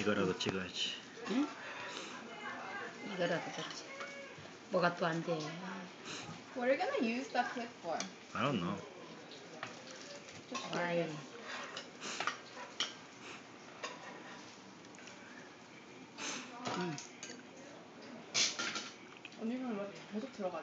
이거라도 찍어야지. 응? 이거라도 찍지. 뭐가 또 안 돼. What are you gonna use that clip for? I don't know. Just Why? 음. 언니 그럼 계속 들어가지?